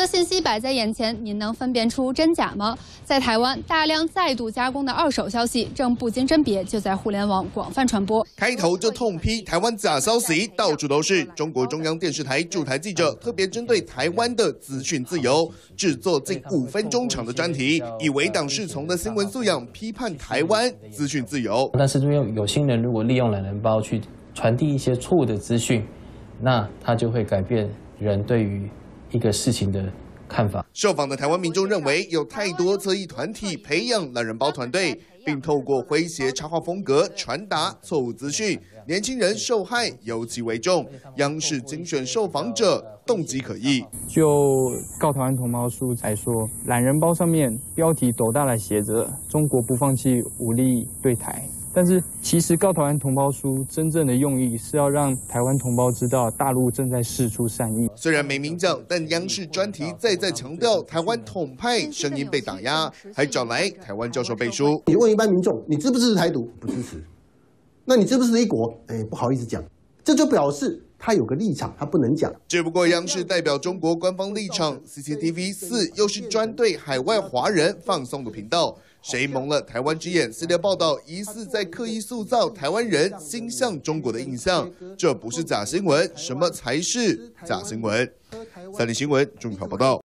则信息摆在眼前，您能分辨出真假吗？在台湾，大量再度加工的二手消息正不经甄别就在互联网广泛传播。开头就痛批台湾假消息到处都是。中国中央电视台驻台记者特别针对台湾的资讯自由制作近五分钟长的专题，以为党是从的新闻素养批判台湾资讯自由。但是，因为有心人如果利用懒人包去传递一些错误的资讯，那他就会改变人对于。一个事情的看法。受访的台湾民众认为，有太多侧翼团体培养懒人包团队，并透过诙谐插画风格传达错误资讯，年轻人受害尤其为重。央视精选受访者动机可疑。就告台湾同胞书来说，懒人包上面标题斗大的写着“中国不放弃武力对台”。但是，其实告台湾同胞书真正的用意是要让台湾同胞知道大陆正在释出善意。虽然没明讲，但央视专题再再强调台湾统派声音被打压，还找来台湾教授背书。你问一般民众，你支不支持台独？不支持。那你支不支持一国？哎，不好意思讲，这就表示他有个立场，他不能讲。只不过央视代表中国官方立场，CCTV 四又是专对海外华人放送的频道。谁蒙了台湾之眼？系列报道疑似在刻意塑造台湾人心向中国的印象，这不是假新闻，什么才是假新闻？三立新闻中考报道。